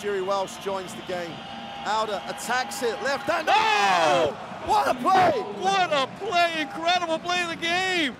Jerry Welsch joins the game. Auda attacks it, left hand. Oh! What a play! What a play! Incredible play of the game!